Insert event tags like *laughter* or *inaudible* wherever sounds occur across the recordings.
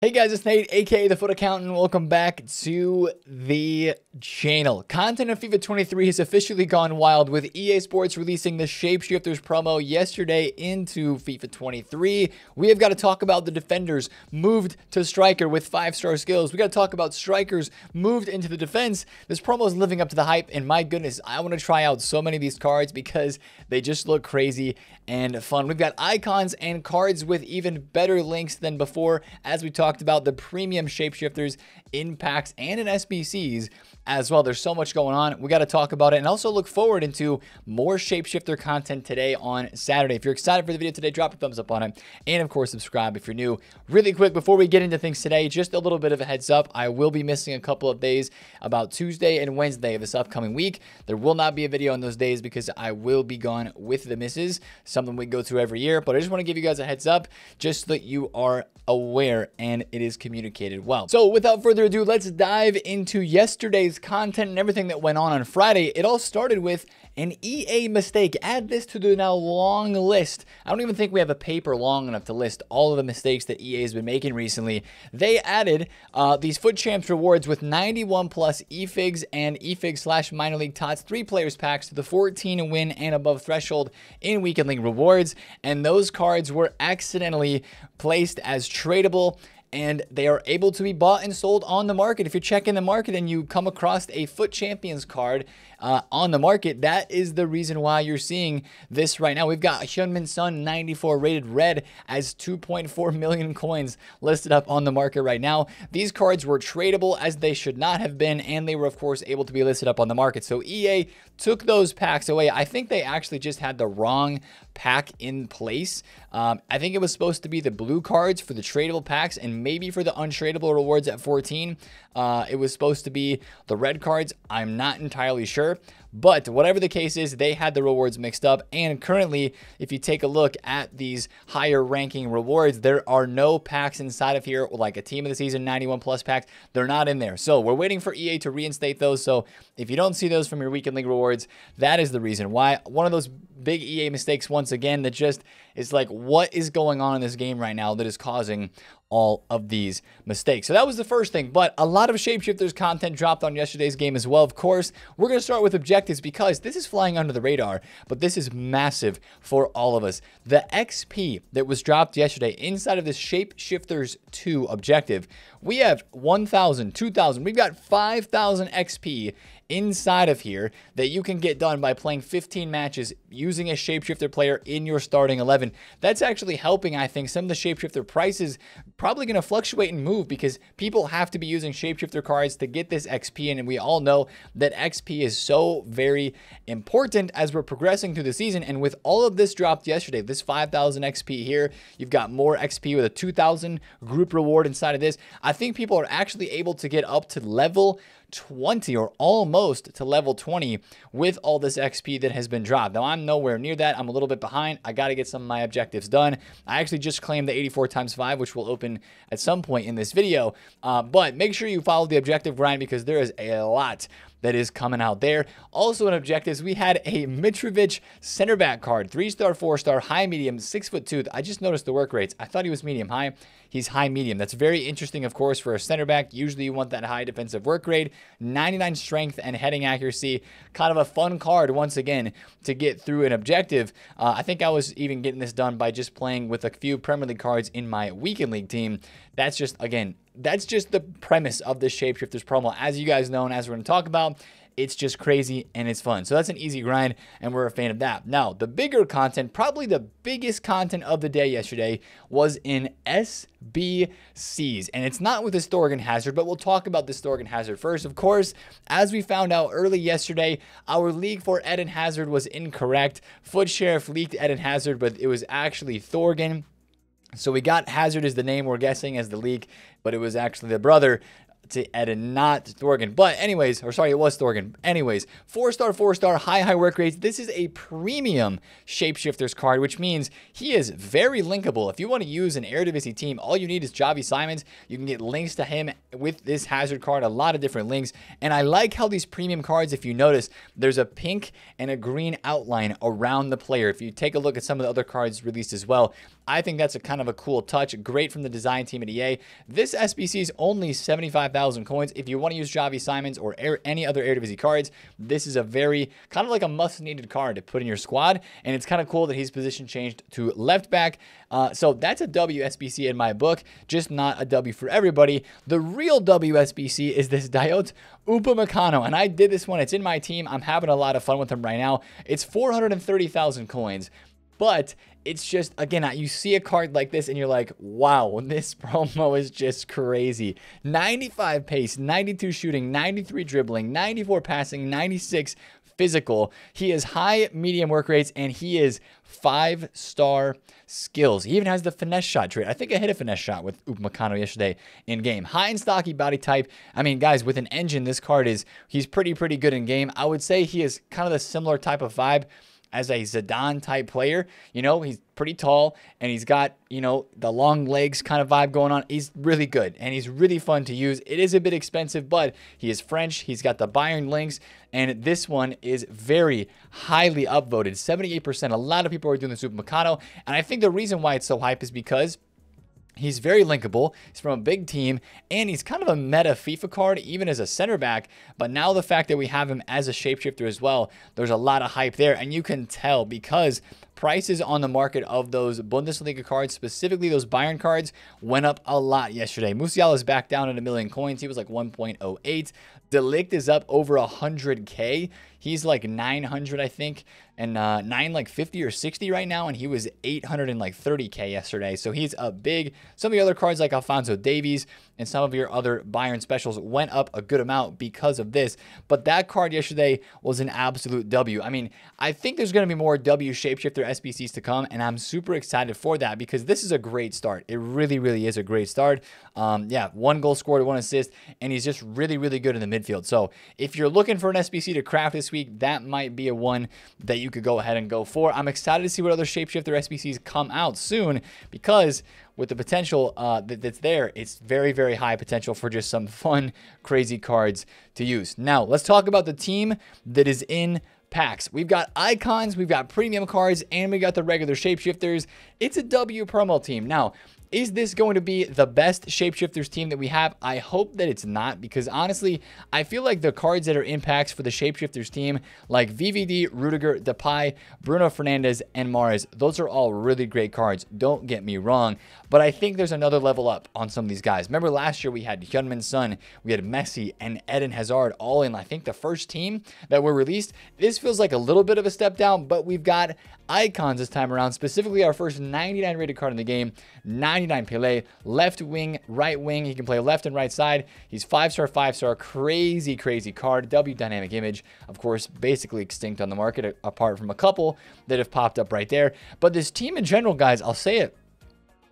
Hey guys, it's Nate, aka The FUT Accountant. And welcome back to the channel. Content of FIFA 23 has officially gone wild with EA Sports releasing the Shapeshifters promo yesterday into FIFA 23. We have got to talk about the defenders moved to striker with five-star skills. We got to talk about strikers moved into the defense. This promo is living up to the hype, and my goodness, I want to try out so many of these cards because they just look crazy and fun. We've got icons and cards with even better links than before, as we talked about the premium shapeshifters in packs and in SBCs as well. There's so much going on. We got to talk about it and also look forward into more shapeshifter content today on Saturday. If you're excited for the video today, drop a thumbs up on it. And of course, subscribe if you're new. Really quick, before we get into things today, just a little bit of a heads up. I will be missing a couple of days about Tuesday and Wednesday of this upcoming week. There will not be a video on those days because I will be gone with the misses, something we go through every year. But I just want to give you guys a heads up just so that you are aware and it is communicated well. So without further ado, let's dive into yesterday's content and everything that went on on Friday. It all started with an EA mistake. Add this to the now long list. I don't even think we have a paper long enough to list all of the mistakes that EA has been making recently. They added uh, these FUT Champs rewards with 91 plus eFigs and eFigs slash minor league tots three players packs to the 14 win and above threshold in weekend league rewards. And those cards were accidentally placed as tradable and they are able to be bought and sold on the market. If you're checking the market and you come across a FUT Champions card uh, on the market, that is the reason why you're seeing this right now. We've got Heung-min Son 94 rated red as 2.4 million coins listed up on the market right now. These cards were tradable as they should not have been, and they were, of course, able to be listed up on the market. So EA took those packs away. I think they actually just had the wrong pack in place. Um, I think it was supposed to be the blue cards for the tradable packs and maybe for the untradable rewards at 14. Uh, it was supposed to be the red cards. I'm not entirely sure. But whatever the case is, they had the rewards mixed up. And currently, if you take a look at these higher ranking rewards, there are no packs inside of here, like a team of the season 91 plus packs. They're not in there. So we're waiting for EA to reinstate those. So if you don't see those from your weekend league rewards, that is the reason why. One of those big EA mistakes, once again, that just is like, what is going on in this game right now that is causing all of these mistakes. So that was the first thing, but a lot of Shapeshifters content dropped on yesterday's game as well. Of course, we're going to start with objectives because this is flying under the radar, but this is massive for all of us. The XP that was dropped yesterday inside of this Shapeshifters 2 objective, we have 1,000, 2,000, we've got 5,000 XP inside of here that you can get done by playing 15 matches using a shapeshifter player in your starting 11. That's actually helping, I think, some of the shapeshifter prices probably going to fluctuate and move because people have to be using shapeshifter cards to get this XP in, and we all know that XP is so very important as we're progressing through the season. And with all of this dropped yesterday, this 5,000 XP here, you've got more XP with a 2,000 group reward inside of this. I think people are actually able to get up to level 20 or almost to level 20 with all this XP that has been dropped. Now, I'm nowhere near that. I'm a little bit behind. I got to get some of my objectives done. I actually just claimed the 84 times 5, which will open at some point in this video. Uh, but make sure you follow the objective grind because there is a lot that is coming out there. Also in objectives, we had a Mitrovic center back card, three star, four star, high medium, six foot two. I just noticed the work rates. I thought he was medium high. He's high medium. That's very interesting, of course, for a center back. Usually you want that high defensive work rate, 99 strength and heading accuracy. Kind of a fun card, once again, to get through an objective. Uh, I think I was even getting this done by just playing with a few Premier League cards in my weekend league team. That's just, again, that's just the premise of this Shapeshifters promo. As you guys know and as we're going to talk about, it's just crazy and it's fun. So that's an easy grind, and we're a fan of that. Now, the bigger content, probably the biggest content of the day yesterday, was in SBCs. And it's not with the Thorgan Hazard, but we'll talk about this Thorgan Hazard first. Of course, as we found out early yesterday, our league for Eden Hazard was incorrect. FUT Sheriff leaked Eden Hazard, but it was actually Thorgan. So we got Hazard as the name we're guessing as the leak, but it was actually the brother to Eden, not Thorgan. But anyways, or sorry, it was Thorgan. Anyways, four star, four star, high, high work rates. This is a premium shapeshifters card, which means he is very linkable. If you want to use an Eredivisie team, all you need is Xavi Simons. You can get links to him with this hazard card, a lot of different links. And I like how these premium cards, if you notice, there's a pink and a green outline around the player. If you take a look at some of the other cards released as well, I think that's a kind of a cool touch. Great from the design team at EA. This SBC is only 75,000 coins. If you want to use Xavi Simons or any other Eredivisie cards, this is a very kind of like a must-needed card to put in your squad. And it's kind of cool that he's position changed to left back. Uh, so that's a WSBC in my book, just not a W for everybody. The real WSBC is this Dayot Upamecano, and I did this one. It's in my team. I'm having a lot of fun with him right now. It's 430,000 coins. But it's just, again, you see a card like this and you're like, wow, *laughs* this promo is just crazy. 95 pace, 92 shooting, 93 dribbling, 94 passing, 96 physical. He is high, medium work rates, and he is five star skills. He even has the finesse shot trait. I think I hit a finesse shot with Upamecano yesterday in game. High and stocky body type. I mean, guys, with an engine, this card is, he's pretty, pretty good in game. I would say he is kind of the similar type of vibe as a Zidane type player. You know, he's pretty tall and he's got, you know, the long legs kind of vibe going on. He's really good and he's really fun to use. It is a bit expensive, but he is French. He's got the Bayern links and this one is very highly upvoted. 78%. A lot of people are doing the Upamecano. And I think the reason why it's so hype is because He's very linkable. He's from a big team, and he's kind of a meta FIFA card, even as a center back. But now the fact that we have him as a shapeshifter as well, there's a lot of hype there, and you can tell because prices on the market of those Bundesliga cards, specifically those Bayern cards, went up a lot yesterday. Musiala is back down at a million coins. He was like 1.08. De Ligt is up over 100k. He's like 900, I think, and uh, nine like 50 or 60 right now, and he was 800 and like 30k yesterday. So he's a big. Some of the other cards like Alphonso Davies and some of your other Bayern specials went up a good amount because of this. But that card yesterday was an absolute W. I mean, I think there's going to be more W shapeshifter SBCs to come, and I'm super excited for that because this is a great start. It really, really is a great start. Um, yeah, one goal scored, one assist, and he's just really, really good in the midfield. So if you're looking for an SBC to craft this week, that might be a one that you could go ahead and go for. I'm excited to see what other shapeshifter SBCs come out soon because with the potential uh, that, that's there, it's very, very high potential for just some *laughs* fun, crazy cards to use. Now, let's talk about the team that is in packs. We've got icons, we've got premium cards, and we got the regular shapeshifters. It's a W promo team. Now, is this going to be the best Shapeshifters team that we have? I hope that it's not because honestly, I feel like the cards that are impacts for the Shapeshifters team, like VVD, Rudiger, Depay, Bruno Fernandes, and Mahrez, those are all really great cards. Don't get me wrong, but I think there's another level up on some of these guys. Remember last year we had Heung-min Son, we had Messi, and Eden Hazard all in, I think, the first team that were released. This feels like a little bit of a step down, but we've got icons this time around, specifically our first 99 rated card in the game, 99 Pele, left wing, right wing. He can play left and right side. He's five star, five star, crazy, crazy card. W dynamic image, of course, basically extinct on the market, apart from a couple that have popped up right there. But this team in general, guys, I'll say it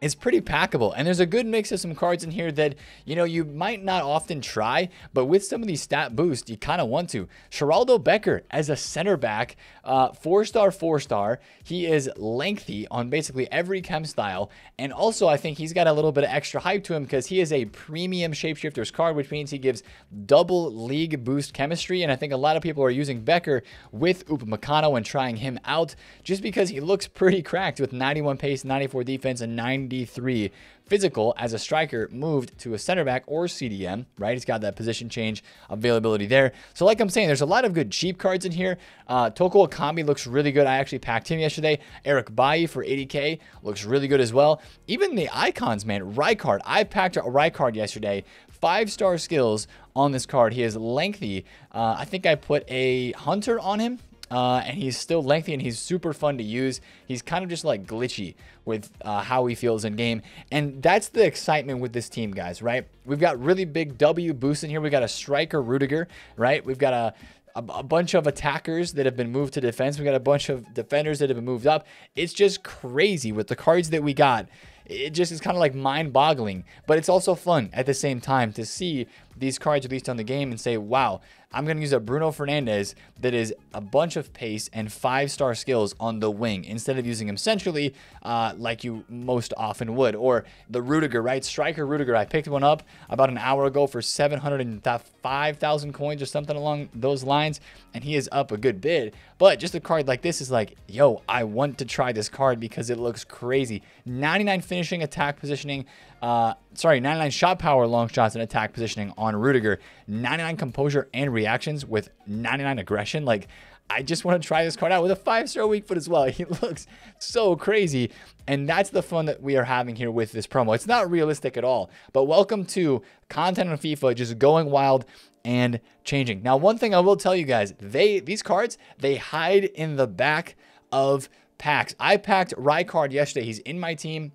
is pretty packable. And there's a good mix of some cards in here that, you know, you might not often try, but with some of these stat boosts, you kind of want to. Sheraldo Becker as a center back, uh, four star, four star. He is lengthy on basically every chem style. And also, I think he's got a little bit of extra hype to him because he is a premium shapeshifters card, which means he gives double league boost chemistry. And I think a lot of people are using Becker with Upamecano and trying him out just because he looks pretty cracked with 91 pace, 94 defense, and 93 physical as a striker moved to a center back or CDM, right? He's got that position change availability there. So like I'm saying, there's a lot of good cheap cards in here. Uh, Toko Ekambi looks really good. I actually packed him yesterday. Eric Bailly for 80K looks really good as well. Even the icons, man, Rijkaard. I packed a Rijkaard yesterday. Five star skills on this card. He is lengthy. Uh, I think I put a Hunter on him. Uh, and he's still lengthy and he's super fun to use. He's kind of just like glitchy with uh, how he feels in game. And that's the excitement with this team, guys, right? We've got really big W boosts in here. We've got a striker, Rudiger, right? We've got a, a, bunch of attackers that have been moved to defense. We've got a bunch of defenders that have been moved up. It's just crazy with the cards that we got it just is kind of like mind boggling, but it's also fun at the same time to see these cards released on the game and say, wow, I'm going to use a Bruno Fernandes that is a bunch of pace and five star skills on the wing instead of using him centrally uh, like you most often would. Or the Rudiger, right? Striker Rudiger. I picked one up about an hour ago for 705,000 coins or something along those lines, and he is up a good bid. But just a card like this is like, yo, I want to try this card because it looks crazy. 99 finishing attack positioning. Uh, sorry, 99 shot power, long shots, and attack positioning on Rudiger. 99 composure and reactions with 99 aggression. Like, I just want to try this card out with a five star weak foot as well. *laughs* He looks so crazy. And that's the fun that we are having here with this promo. It's not realistic at all, but welcome to content on FIFA just going wild and changing. Now, one thing I will tell you guys, they these cards, they hide in the back of packs. I packed Rijkaard yesterday. He's in my team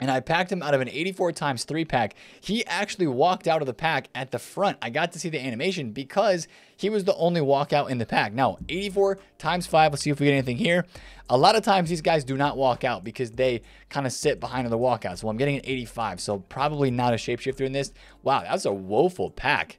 and I packed him out of an 84 times 3 pack. He actually walked out of the pack at the front. I got to see the animation because he was the only walkout in the pack. Now, 84 times 5, let's see if we get anything here. A lot of times these guys do not walk out because they kind of sit behind the walkouts. Well, I'm getting an 85, so probably not a shapeshifter in this. Wow, that's a woeful pack.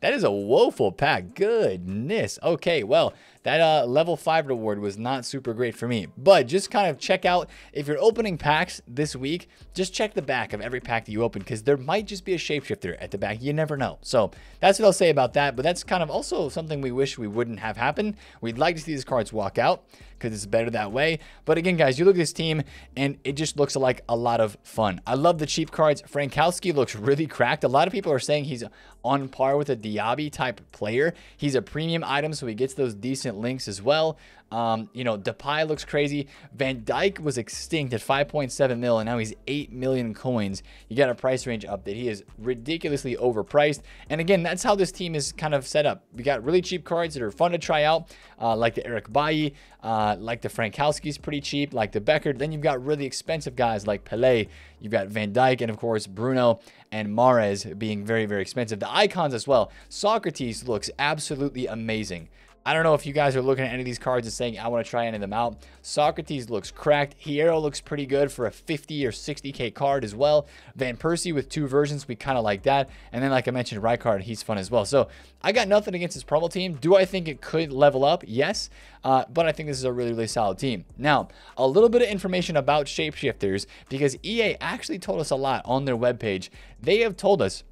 That is a woeful pack. Goodness. Okay, well, that uh, level 5 reward was not super great for me. But just kind of check out, if you're opening packs this week, just check the back of every pack that you open because there might just be a shapeshifter at the back. You never know. So that's what I'll say about that. But that's kind of also something we wish we wouldn't have happen. We'd like to see these cards walk out because it's better that way. But again, guys, you look at this team and it just looks like a lot of fun. I love the cheap cards. Frankowski looks really cracked. A lot of people are saying he's on par with a Diaby type player. He's a premium item, so he gets those links as well. Um, you know, Depay looks crazy. Van Dijk was extinct at 5.7 mil, and now he's 8 million coins. You got a price range up that he is ridiculously overpriced. And again, that's how this team is kind of set up. We got really cheap cards that are fun to try out, uh, like the Eric Bailly, uh, like the Frankowski's pretty cheap, like the Becker. Then you've got really expensive guys like Pele. You've got Van Dijk, and of course, Bruno and Mahrez being very, very expensive. The icons as well. Socrates looks absolutely amazing. I don't know if you guys are looking at any of these cards and saying, I want to try any of them out. Socrates looks cracked. Hierro looks pretty good for a 50 or 60k card as well. Van Persie with two versions, we kind of like that. And then, like I mentioned, Rijkaard, he's fun as well. So I got nothing against this promo team. Do I think it could level up? Yes. Uh, but I think this is a really, really solid team. Now, a little bit of information about shapeshifters because EA actually told us a lot on their webpage. They have told us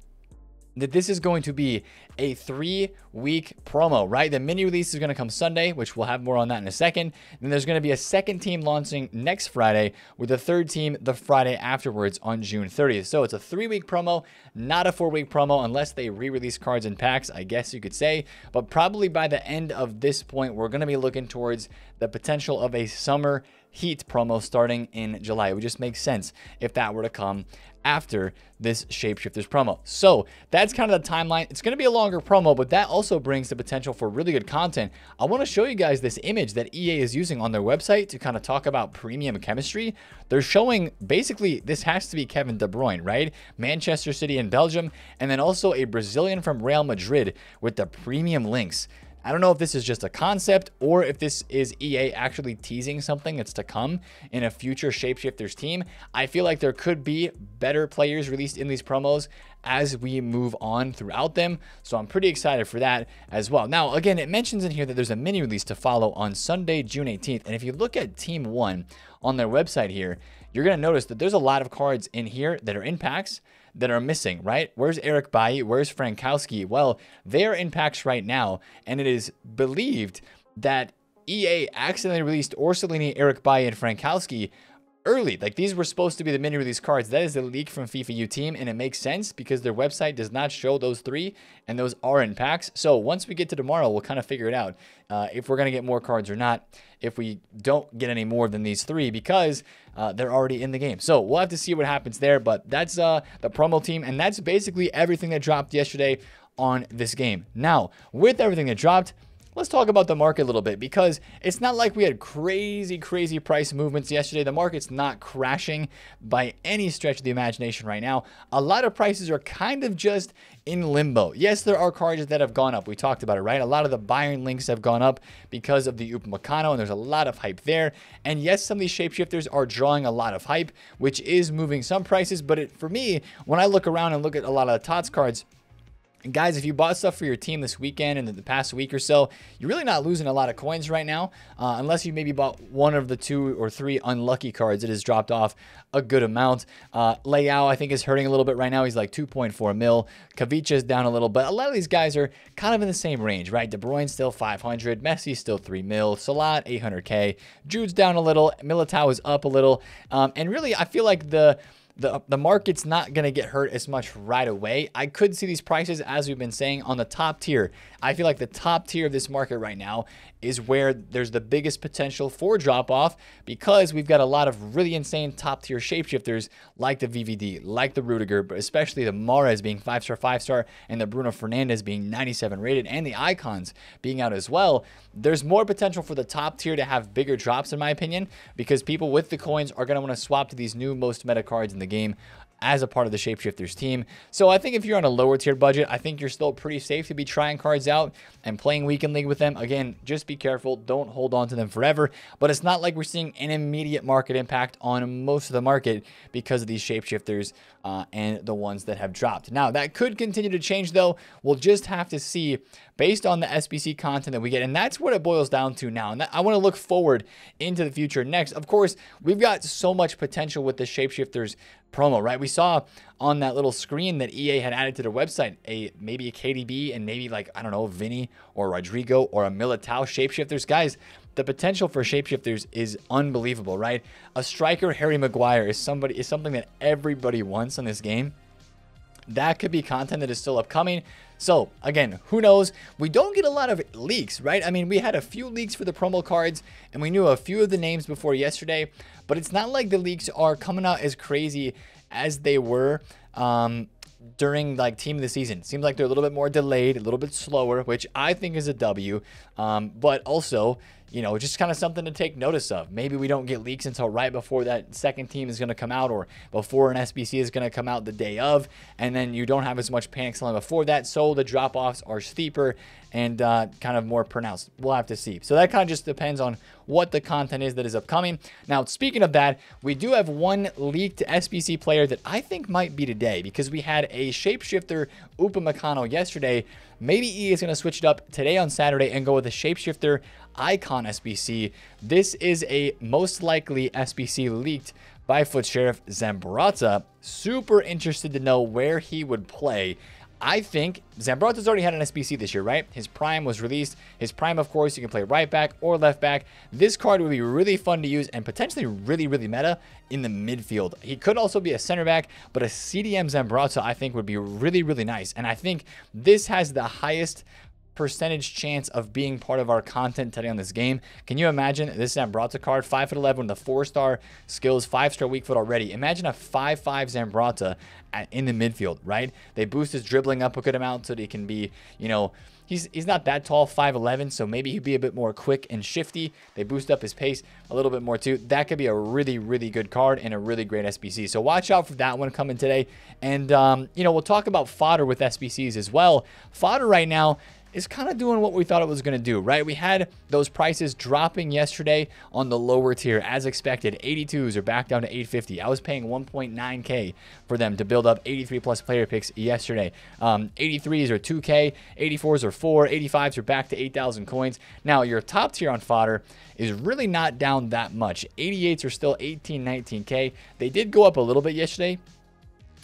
that this is going to be a three week promo, right? The mini release is going to come Sunday, which we'll have more on that in a second. Then there's going to be a second team launching next Friday with the third team the Friday afterwards on June 30th. So it's a three week promo, not a four week promo unless they re release cards and packs, I guess you could say. But probably by the end of this point, we're going to be looking towards the potential of a summer heat promo starting in July. It would just make sense if that were to come after this Shapeshifters promo. So that's kind of the timeline. It's going to be a longer promo, but that also brings the potential for really good content. I want to show you guys this image that EA is using on their website to kind of talk about premium chemistry. They're showing basically this has to be Kevin De Bruyne, right? Manchester City in Belgium, and then also a Brazilian from Real Madrid with the premium links. I don't know if this is just a concept or if this is EA actually teasing something that's to come in a future Shapeshifters team. I feel like there could be better players released in these promos as we move on throughout them. So I'm pretty excited for that as well. Now, again, it mentions in here that there's a mini release to follow on Sunday, June 18th. And if you look at Team 1 on their website here, you're going to notice that there's a lot of cards in here that are in packs that are missing, right? Where's Eric Bailly? Where's Frankowski? Well, they're in packs right now, and it is believed that EA accidentally released Orsolini, Eric Bailly, and Frankowski early. Like these were supposed to be the mini release cards. That is a leak from FIFA U Team, and it makes sense because their website does not show those three, and those are in packs. So once we get to tomorrow, we'll kind of figure it out uh, if we're going to get more cards or not. If we don't get any more than these three, because uh, they're already in the game. So we'll have to see what happens there. But that's uh, the promo team, and that's basically everything that dropped yesterday on this game. Now, with everything that dropped, let's talk about the market a little bit because it's not like we had crazy, crazy price movements yesterday. The market's not crashing by any stretch of the imagination right now. A lot of prices are kind of just in limbo. Yes, there are cards that have gone up. We talked about it, right? A lot of the Bayern links have gone up because of the Upamecano, and there's a lot of hype there. And yes, some of these shapeshifters are drawing a lot of hype, which is moving some prices. But it, for me, when I look around and look at a lot of the TOTS cards, And guys, if you bought stuff for your team this weekend and the past week or so, you're really not losing a lot of coins right now, uh, unless you maybe bought one of the two or three unlucky cards. It has dropped off a good amount. Uh, I think, is hurting a little bit right now. He's like 2.4 mil. Kavicha is down a little, but a lot of these guys are kind of in the same range, right? De Bruyne still 500, Messi still 3 mil, Salah 800k, Jude's down a little, Militao is up a little, um, and really, I feel like the the, the market's not going to get hurt as much right away. I could see these prices, as we've been saying, on the top tier. I feel like the top tier of this market right now is where there's the biggest potential for drop off because we've got a lot of really insane top tier shapeshifters like the VVD, like the Rudiger, but especially the Mahrez being five star, five star, and the Bruno Fernandes being 97 rated, and the icons being out as well. There's more potential for the top tier to have bigger drops, in my opinion, because people with the coins are going to want to swap to these new most meta cards in the game as a part of the Shapeshifters team. So I think if you're on a lower tier budget, I think you're still pretty safe to be trying cards out and playing Weekend League with them. Again, just be careful. Don't hold on to them forever. But it's not like we're seeing an immediate market impact on most of the market because of these Shapeshifters uh, and the ones that have dropped. Now, that could continue to change, though. We'll just have to see based on the SBC content that we get. And that's what it boils down to now. And that, I want to look forward into the future next. Of course, we've got so much potential with the Shapeshifters promo, right? We saw on that little screen that EA had added to their website a maybe a KDB and maybe like I don't know Vinny or Rodrigo or a Militao shapeshifters. Guys, the potential for shapeshifters is unbelievable, right? A striker Harry Maguire is somebody is something that everybody wants in this game. That could be content that is still upcoming. So again, who knows? We don't get a lot of leaks, right? I mean, we had a few leaks for the promo cards and we knew a few of the names before yesterday, but it's not like the leaks are coming out as crazy as they were um, during like team of the season. Seems like they're a little bit more delayed, a little bit slower, which I think is a W. Um, but also, you know, just kind of something to take notice of. Maybe we don't get leaks until right before that second team is going to come out or before an SBC is going to come out the day of. And then you don't have as much panic selling before that. So the drop offs are steeper and uh, kind of more pronounced. We'll have to see. So that kind of just depends on what the content is that is upcoming. Now, speaking of that, we do have one leaked SBC player that I think might be today because we had a shapeshifter Upamecano yesterday. Maybe E is going to switch it up today on Saturday and go with a shapeshifter icon SBC. This is a most likely SBC leaked by FUT Sheriff Zambrotta. Super interested to know where he would play. I think Zambrotta's already had an SBC this year, right? His prime was released. His prime, of course, you can play right back or left back. This card would be really fun to use and potentially really, really meta in the midfield. He could also be a center back, but a CDM Zambrotta, I think, would be really, really nice. And I think this has the highest percentage chance of being part of our content today on this game. Can you imagine this Zambrotta card, 5'11 with a 4-star skills, 5-star weak foot already. Imagine a 5'5 Zambrotta at, in the midfield, right? They boost his dribbling up a good amount so that he can be, you know, he's he's not that tall, 5'11, so maybe he'd be a bit more quick and shifty. They boost up his pace a little bit more too. That could be a really, really good card and a really great SBC. So watch out for that one coming today. And, um, you know, we'll talk about fodder with SBCs as well. Fodder right now, is kind of doing what we thought it was going to do, right? We had those prices dropping yesterday on the lower tier as expected. 82s are back down to 850. I was paying 1.9k for them to build up 83 plus player picks yesterday. Um, 83s are 2k, 84s are 4, 85s are back to 8,000 coins. Now your top tier on fodder is really not down that much. 88s are still 18, 19k. They did go up a little bit yesterday,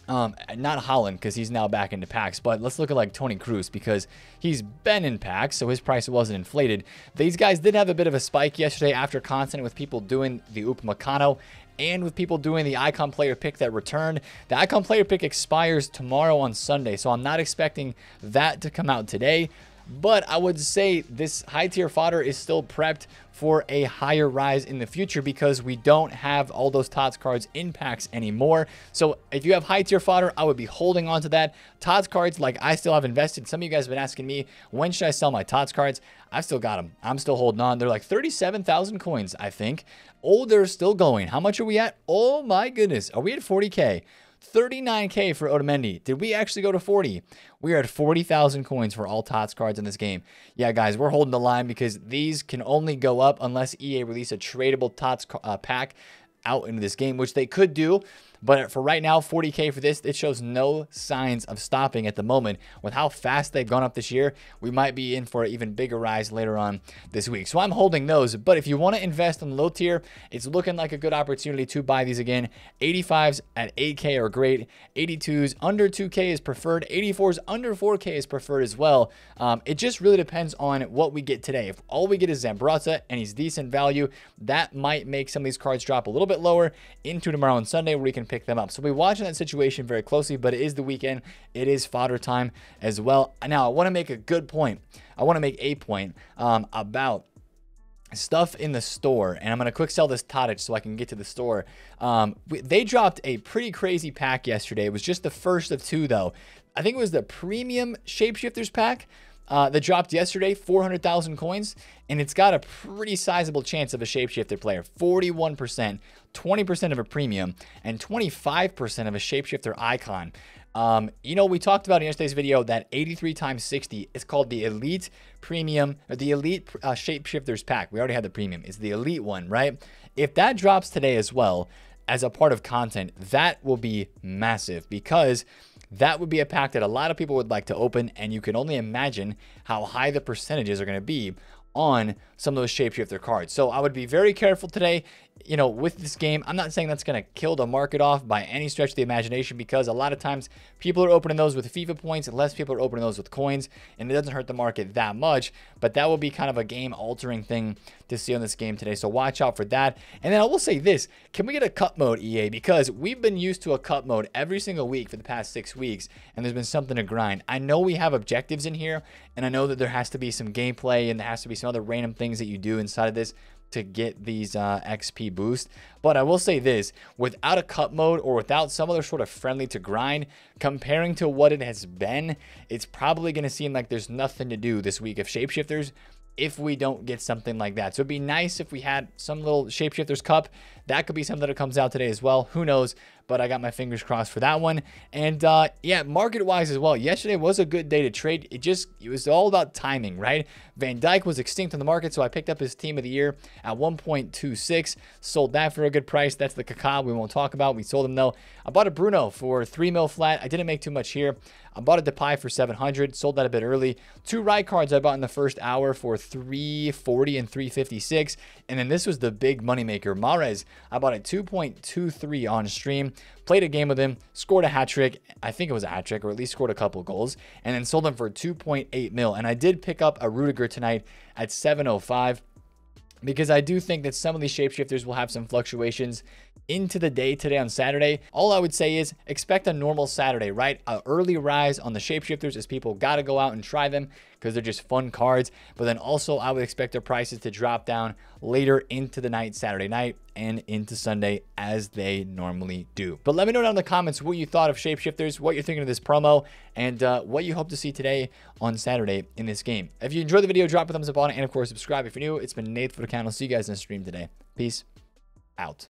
um, not Haaland because he's now back into packs, but let's look at like Toni Kroos because he's been in packs, so his price wasn't inflated. These guys did have a bit of a spike yesterday after content with people doing the Upamecano and with people doing the icon player pick that returned. The icon player pick expires tomorrow on Sunday, so I'm not expecting that to come out today. But I would say this high tier fodder is still prepped for a higher rise in the future because we don't have all those TOTS cards in packs anymore. So if you have high tier fodder, I would be holding on to that. TOTS cards, like I still have invested. Some of you guys have been asking me, when should I sell my TOTS cards? I've still got them. I'm still holding on. They're like 37,000 coins, I think. Oh, they're still going. How much are we at? Oh my goodness. Are we at 40K? 39K for Otamendi. Did we actually go to 40? We are at 40,000 coins for all TOTS cards in this game. Yeah, guys, we're holding the line because these can only go up unless EA release a tradable TOTS uh, pack out into this game, which they could do. But for right now, 40K for this, it shows no signs of stopping at the moment. With how fast they've gone up this year, we might be in for an even bigger rise later on this week. So I'm holding those. But if you want to invest in low tier, it's looking like a good opportunity to buy these again. 85s at 8K are great. 82s under 2K is preferred. 84s under 4K is preferred as well. Um, it just really depends on what we get today. If all we get is Zambrotta and he's decent value, that might make some of these cards drop a little bit lower into tomorrow and Sunday where we can pick them up. So we're watching that situation very closely, but it is the weekend. It is fodder time as well. Now, I want to make a good point. I want to make a point um, about stuff in the store and i'm going to quick sell this Tadic so i can get to the store um, they dropped a pretty crazy pack yesterday it was just the first of two though i think it was the premium shapeshifters pack uh, that dropped yesterday 400000 coins and it's got a pretty sizable chance of a shapeshifter player 41% 20% of a premium and 25% of a shapeshifter icon um, you know, we talked about in yesterday's video that 83 times 60 is called the Elite Premium, or the Elite uh, Shapeshifters pack. We already had the premium. It's the Elite one, right? If that drops today as well as a part of content, that will be massive because that would be a pack that a lot of people would like to open, and you can only imagine how high the percentages are going to be on some of those shapeshifter cards. So I would be very careful today you know, with this game, I'm not saying that's going to kill the market off by any stretch of the imagination because a lot of times people are opening those with FIFA points and less people are opening those with coins, and it doesn't hurt the market that much. But that will be kind of a game altering thing to see on this game today. So watch out for that. And then I will say this can we get a cup mode, EA? Because we've been used to a cup mode every single week for the past six weeks, and there's been something to grind. I know we have objectives in here, and I know that there has to be some gameplay and there has to be some other random things that you do inside of this to get these uh, XP boost. But I will say this, without a cup mode or without some other sort of friendly to grind, comparing to what it has been, it's probably going to seem like there's nothing to do this week of Shapeshifters if we don't get something like that. So it'd be nice if we had some little Shapeshifters Cup. That could be something that comes out today as well. Who knows? But I got my fingers crossed for that one. And uh, yeah, market wise as well. Yesterday was a good day to trade. It just it was all about timing, right? Van Dijk was extinct on the market, so I picked up his team of the year at 1.26. Sold that for a good price. That's the Kaká we won't talk about. We sold him though. I bought a Bruno for three mil flat. I didn't make too much here. I bought a Depay for 700, sold that a bit early. Two ride cards I bought in the first hour for 340 and 356. And then this was the big moneymaker. Mahrez. I bought at 2.23 on stream. Played a game with him, scored a hat trick. I think it was a hat trick, or at least scored a couple goals, and then sold him for 2.8 mil. And I did pick up a Rudiger tonight at 705 because I do think that some of these shapeshifters will have some fluctuations into the day today on Saturday. All I would say is expect a normal Saturday, right? An early rise on the shapeshifters as people got to go out and try them because they're just fun cards. But then also, I would expect their prices to drop down later into the night, Saturday night, and into Sunday as they normally do. But let me know down in the comments what you thought of shapeshifters, what you're thinking of this promo, and uh, what you hope to see today on Saturday in this game. If you enjoyed the video, drop a thumbs up on it, and of course, subscribe if you're new. It's been Nate for the channel. See you guys in the stream today. Peace out.